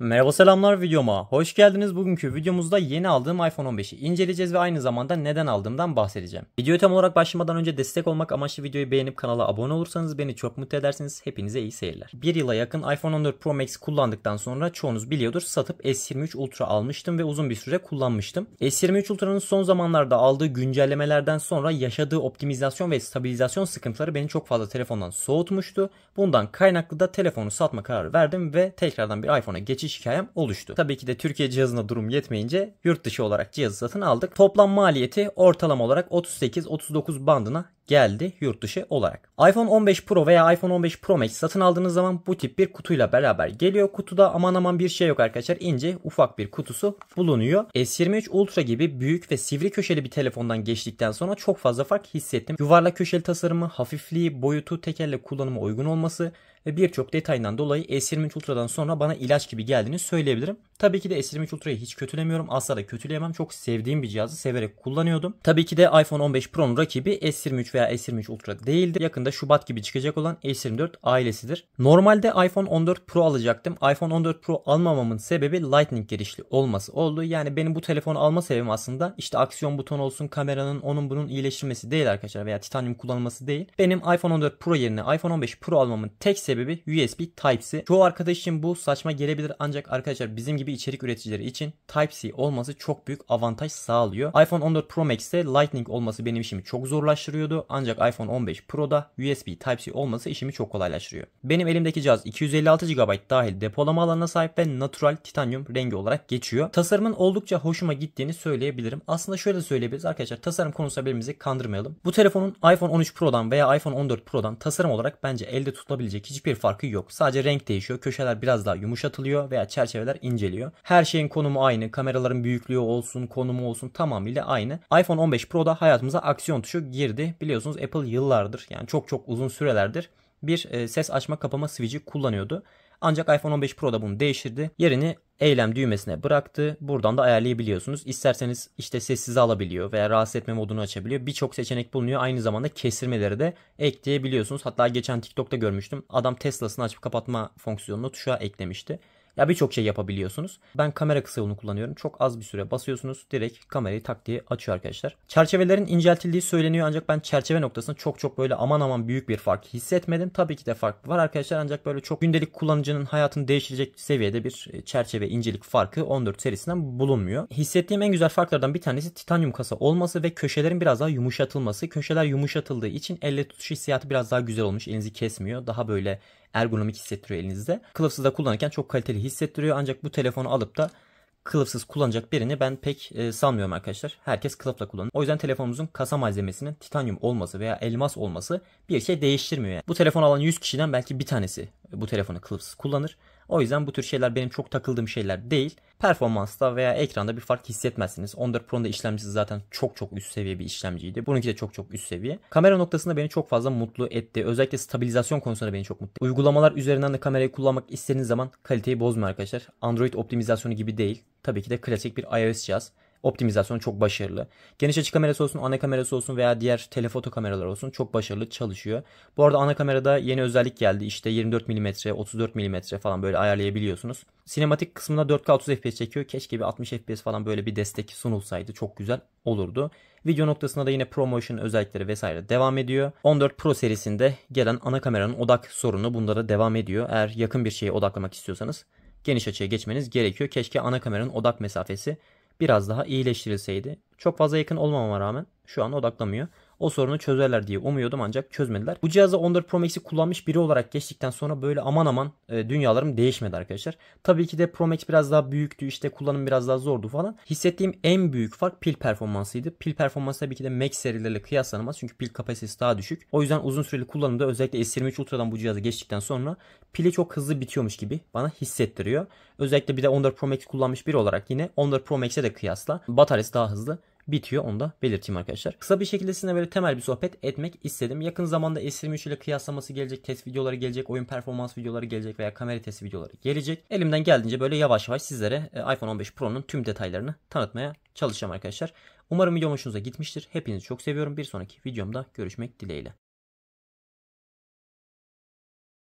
Merhaba selamlar videoma. Hoş geldiniz. Bugünkü videomuzda yeni aldığım iPhone 15'i inceleyeceğiz ve aynı zamanda neden aldığımdan bahsedeceğim. Videoya tam olarak başlamadan önce destek olmak amaçlı videoyu beğenip kanala abone olursanız beni çok mutlu edersiniz. Hepinize iyi seyirler. Bir yıla yakın iPhone 14 Pro Max kullandıktan sonra çoğunuz biliyordur satıp S23 Ultra almıştım ve uzun bir süre kullanmıştım. S23 Ultra'nın son zamanlarda aldığı güncellemelerden sonra yaşadığı optimizasyon ve stabilizasyon sıkıntıları beni çok fazla telefondan soğutmuştu. Bundan kaynaklı da telefonu satma kararı verdim ve tekrardan bir iPhone'a geçiş geçiş hikayem oluştu. Tabii ki de Türkiye cihazına durum yetmeyince yurt dışı olarak cihazı satın aldık. Toplam maliyeti ortalama olarak 38-39 bandına geldi yurt dışı olarak. iPhone 15 Pro veya iPhone 15 Pro Max satın aldığınız zaman bu tip bir kutuyla beraber geliyor. Kutuda aman aman bir şey yok arkadaşlar. İnce ufak bir kutusu bulunuyor. S23 Ultra gibi büyük ve sivri köşeli bir telefondan geçtikten sonra çok fazla fark hissettim. Yuvarlak köşeli tasarımı, hafifliği, boyutu, tekerle kullanıma uygun olması ve birçok detayından dolayı S23 Ultra'dan sonra bana ilaç gibi geldiğini söyleyebilirim. Tabii ki de S23 Ultra'yı hiç kötülemiyorum. Asla da kötüleyemem. Çok sevdiğim bir cihazı severek kullanıyordum. Tabii ki de iPhone 15 Pro'nun rakibi S23 veya S23 Ultra değildir. Yakında Şubat gibi çıkacak olan S24 ailesidir. Normalde iPhone 14 Pro alacaktım. iPhone 14 Pro almamamın sebebi Lightning girişli olması oldu. Yani benim bu telefonu alma sebebim aslında işte aksiyon butonu olsun, kameranın onun bunun iyileştirilmesi değil arkadaşlar veya titanyum kullanılması değil. Benim iPhone 14 Pro yerine iPhone 15 Pro almamın tek sebebi USB Type-C. Çoğu arkadaş için bu saçma gelebilir ancak arkadaşlar bizim gibi içerik üreticileri için Type-C olması çok büyük avantaj sağlıyor. iPhone 14 Pro Max'te Lightning olması benim işimi çok zorlaştırıyordu. Ancak iPhone 15 Pro'da USB Type-C olması işimi çok kolaylaştırıyor. Benim elimdeki cihaz 256 GB dahil depolama alanına sahip ve natural titanyum rengi olarak geçiyor. Tasarımın oldukça hoşuma gittiğini söyleyebilirim. Aslında şöyle söyleyebiliriz arkadaşlar tasarım konusunda birbirimizi kandırmayalım. Bu telefonun iPhone 13 Pro'dan veya iPhone 14 Pro'dan tasarım olarak bence elde tutulabilecek hiçbir farkı yok. Sadece renk değişiyor. Köşeler biraz daha yumuşatılıyor veya çerçeveler inceliyor. Her şeyin konumu aynı. Kameraların büyüklüğü olsun, konumu olsun tamamıyla aynı. iPhone 15 Pro'da hayatımıza aksiyon tuşu girdi. Biliyorsunuz Apple yıllardır yani çok çok uzun sürelerdir bir e, ses açma kapama switch'i kullanıyordu. Ancak iPhone 15 Pro da bunu değiştirdi. Yerini eylem düğmesine bıraktı. Buradan da ayarlayabiliyorsunuz. İsterseniz işte sessize alabiliyor veya rahatsız etme modunu açabiliyor. Birçok seçenek bulunuyor. Aynı zamanda kesirmeleri de ekleyebiliyorsunuz. Hatta geçen TikTok'ta görmüştüm. Adam Tesla'sını açıp kapatma fonksiyonunu tuşa eklemişti. Ya birçok şey yapabiliyorsunuz. Ben kamera kısa kullanıyorum. Çok az bir süre basıyorsunuz. Direkt kamerayı tak diye açıyor arkadaşlar. Çerçevelerin inceltildiği söyleniyor ancak ben çerçeve noktasında çok çok böyle aman aman büyük bir fark hissetmedim. Tabii ki de fark var arkadaşlar ancak böyle çok gündelik kullanıcının hayatını değiştirecek seviyede bir e, çerçeve incelik farkı 14 serisinden bulunmuyor. Hissettiğim en güzel farklardan bir tanesi titanyum kasa olması ve köşelerin biraz daha yumuşatılması. Köşeler yumuşatıldığı için elle tutuş hissiyatı biraz daha güzel olmuş. Elinizi kesmiyor. Daha böyle ergonomik hissettiriyor elinizde. Kılıfsız da kullanırken çok kaliteli hissettiriyor ancak bu telefonu alıp da kılıfsız kullanacak birini ben pek e, sanmıyorum arkadaşlar. Herkes kılıfla kullanır. O yüzden telefonumuzun kasa malzemesinin titanyum olması veya elmas olması bir şey değiştirmiyor. Yani. Bu telefonu alan 100 kişiden belki bir tanesi bu telefonu kılıfsız kullanır. O yüzden bu tür şeyler benim çok takıldığım şeyler değil. Performansta veya ekranda bir fark hissetmezsiniz. 14 Pro'nun işlemcisi zaten çok çok üst seviye bir işlemciydi. Bununki de çok çok üst seviye. Kamera noktasında beni çok fazla mutlu etti. Özellikle stabilizasyon konusunda beni çok mutlu. Uygulamalar üzerinden de kamerayı kullanmak istediğiniz zaman kaliteyi bozmuyor arkadaşlar. Android optimizasyonu gibi değil. Tabii ki de klasik bir iOS cihaz. Optimizasyon çok başarılı. Geniş açı kamerası olsun, ana kamerası olsun veya diğer telefoto kameralar olsun çok başarılı çalışıyor. Bu arada ana kamerada yeni özellik geldi. İşte 24 mm, 34 mm falan böyle ayarlayabiliyorsunuz. Sinematik kısmında 4K 30 FPS çekiyor. Keşke bir 60 FPS falan böyle bir destek sunulsaydı. Çok güzel olurdu. Video noktasında da yine ProMotion özellikleri vesaire devam ediyor. 14 Pro serisinde gelen ana kameranın odak sorunu bunda da devam ediyor. Eğer yakın bir şeye odaklamak istiyorsanız geniş açıya geçmeniz gerekiyor. Keşke ana kameranın odak mesafesi biraz daha iyileştirilseydi. Çok fazla yakın olmamama rağmen şu an odaklamıyor. O sorunu çözerler diye umuyordum ancak çözmediler. Bu cihazı 14 Pro Max'i kullanmış biri olarak geçtikten sonra böyle aman aman e, dünyalarım değişmedi arkadaşlar. Tabii ki de Pro Max biraz daha büyüktü işte kullanım biraz daha zordu falan. Hissettiğim en büyük fark pil performansıydı. Pil performansı tabii ki de Max serileriyle kıyaslanamaz çünkü pil kapasitesi daha düşük. O yüzden uzun süreli kullanımda özellikle S23 Ultra'dan bu cihazı geçtikten sonra pili çok hızlı bitiyormuş gibi bana hissettiriyor. Özellikle bir de 14 Pro Max kullanmış biri olarak yine 14 Pro Max'e de kıyasla bataryası daha hızlı bitiyor. Onu da belirteyim arkadaşlar. Kısa bir şekilde sizinle böyle temel bir sohbet etmek istedim. Yakın zamanda S23 ile kıyaslaması gelecek, test videoları gelecek, oyun performans videoları gelecek veya kamera test videoları gelecek. Elimden geldiğince böyle yavaş yavaş sizlere e, iPhone 15 Pro'nun tüm detaylarını tanıtmaya çalışacağım arkadaşlar. Umarım video hoşunuza gitmiştir. Hepinizi çok seviyorum. Bir sonraki videomda görüşmek dileğiyle.